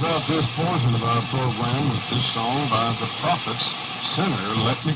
close out this portion of our program with this song by The Prophets, Sinner, Let Me